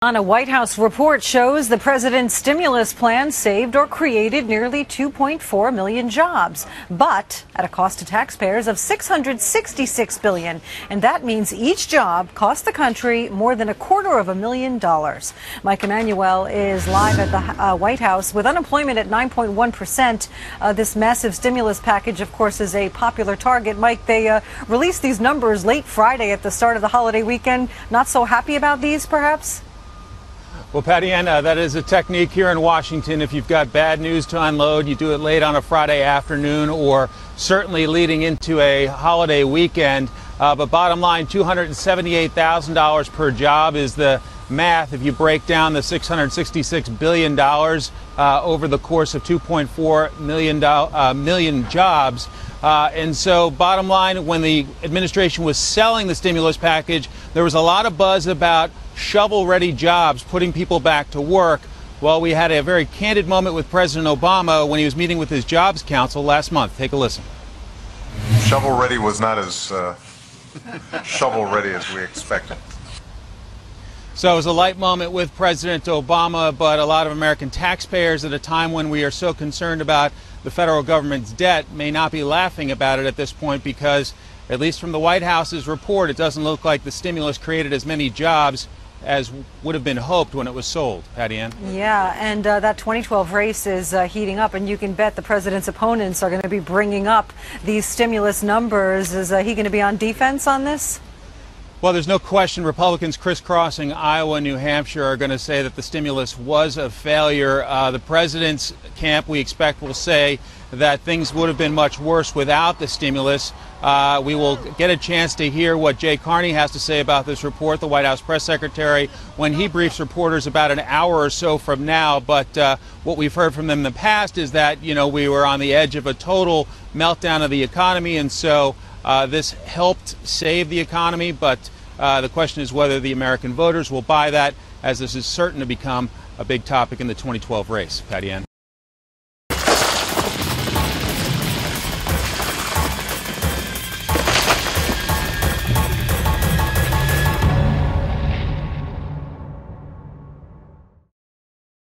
On a White House report shows the president's stimulus plan saved or created nearly 2.4 million jobs, but at a cost to taxpayers of 666 billion, and that means each job cost the country more than a quarter of a million dollars. Mike Emanuel is live at the uh, White House with unemployment at 9.1 percent. Uh, this massive stimulus package, of course, is a popular target. Mike, they uh, released these numbers late Friday at the start of the holiday weekend. Not so happy about these, perhaps? Well, Patti Ann, that is a technique here in Washington. If you've got bad news to unload, you do it late on a Friday afternoon or certainly leading into a holiday weekend. Uh, but bottom line, $278,000 per job is the math if you break down the $666 billion uh, over the course of 2.4 million, uh, million jobs. Uh, and so, bottom line, when the administration was selling the stimulus package, there was a lot of buzz about shovel ready jobs, putting people back to work. Well, we had a very candid moment with President Obama when he was meeting with his Jobs Council last month. Take a listen. Shovel ready was not as uh, shovel ready as we expected. So it was a light moment with President Obama, but a lot of American taxpayers at a time when we are so concerned about the federal government's debt may not be laughing about it at this point because, at least from the White House's report, it doesn't look like the stimulus created as many jobs as would have been hoped when it was sold. Patti Ann? Yeah, and uh, that 2012 race is uh, heating up, and you can bet the president's opponents are going to be bringing up these stimulus numbers. Is uh, he going to be on defense on this? Well, there's no question Republicans crisscrossing Iowa and New Hampshire are going to say that the stimulus was a failure. Uh, the president's camp, we expect, will say that things would have been much worse without the stimulus. Uh, we will get a chance to hear what Jay Carney has to say about this report, the White House press secretary, when he briefs reporters about an hour or so from now. But uh, what we've heard from them in the past is that, you know, we were on the edge of a total meltdown of the economy, and so uh, this helped save the economy, but uh, the question is whether the American voters will buy that, as this is certain to become a big topic in the 2012 race. Patti Ann.